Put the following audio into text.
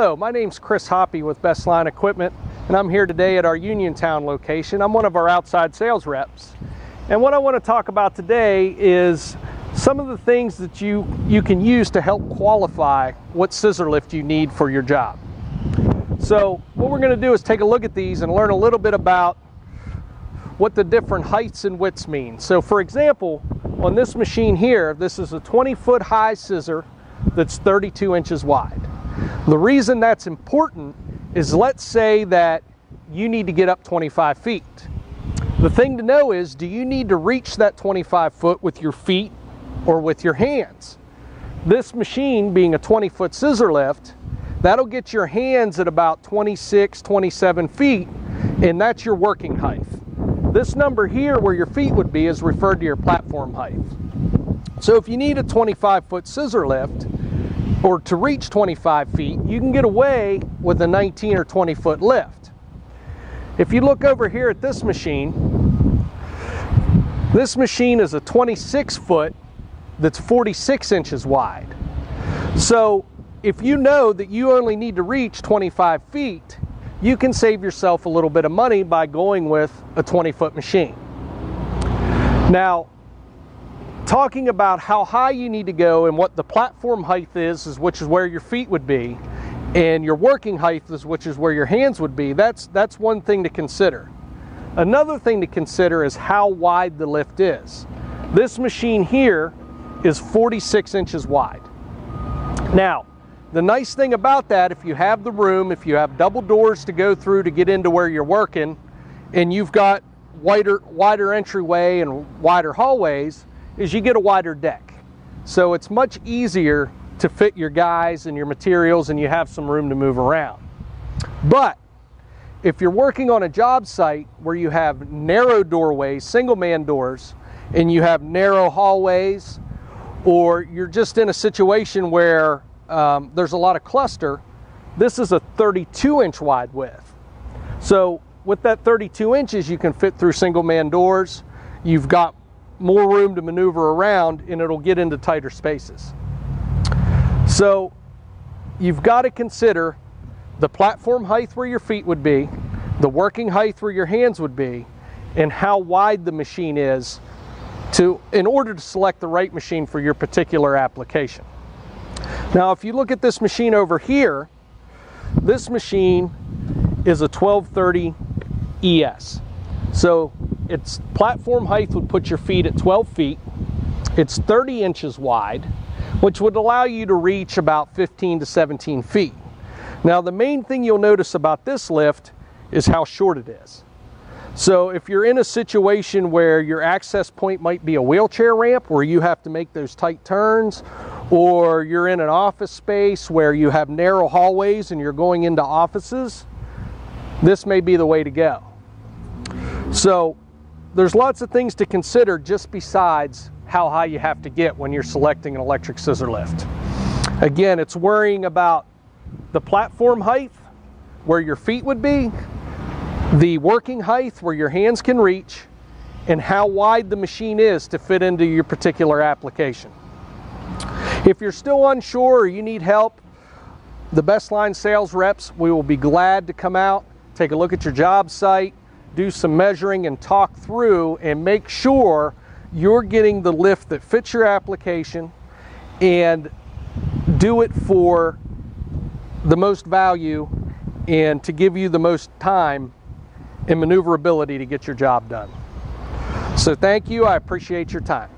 Hello, my name's Chris Hoppy with Bestline Equipment, and I'm here today at our Uniontown location. I'm one of our outside sales reps. And what I want to talk about today is some of the things that you, you can use to help qualify what scissor lift you need for your job. So what we're going to do is take a look at these and learn a little bit about what the different heights and widths mean. So for example, on this machine here, this is a 20 foot high scissor that's 32 inches wide. The reason that's important is let's say that you need to get up 25 feet. The thing to know is, do you need to reach that 25 foot with your feet or with your hands? This machine being a 20 foot scissor lift, that'll get your hands at about 26, 27 feet, and that's your working height. This number here where your feet would be is referred to your platform height. So if you need a 25 foot scissor lift, or to reach 25 feet, you can get away with a 19 or 20 foot lift. If you look over here at this machine, this machine is a 26 foot that's 46 inches wide. So if you know that you only need to reach 25 feet, you can save yourself a little bit of money by going with a 20 foot machine. Now, talking about how high you need to go and what the platform height is, is which is where your feet would be, and your working height is which is where your hands would be. That's that's one thing to consider. Another thing to consider is how wide the lift is. This machine here is 46 inches wide. Now, the nice thing about that, if you have the room, if you have double doors to go through to get into where you're working, and you've got wider wider entryway and wider hallways, is you get a wider deck. So it's much easier to fit your guys and your materials and you have some room to move around. But if you're working on a job site where you have narrow doorways, single man doors, and you have narrow hallways, or you're just in a situation where um, there's a lot of cluster, this is a 32 inch wide width. So with that 32 inches, you can fit through single man doors. You've got more room to maneuver around and it'll get into tighter spaces. So you've got to consider the platform height where your feet would be, the working height where your hands would be, and how wide the machine is to in order to select the right machine for your particular application. Now if you look at this machine over here, this machine is a 1230 ES. So its platform height would put your feet at 12 feet. It's 30 inches wide, which would allow you to reach about 15 to 17 feet. Now the main thing you'll notice about this lift is how short it is. So if you're in a situation where your access point might be a wheelchair ramp where you have to make those tight turns, or you're in an office space where you have narrow hallways and you're going into offices, this may be the way to go. So there's lots of things to consider just besides how high you have to get when you're selecting an electric scissor lift. Again, it's worrying about the platform height, where your feet would be, the working height, where your hands can reach, and how wide the machine is to fit into your particular application. If you're still unsure or you need help, the Best Line sales reps, we will be glad to come out, take a look at your job site, do some measuring and talk through and make sure you're getting the lift that fits your application and do it for the most value and to give you the most time and maneuverability to get your job done. So thank you. I appreciate your time.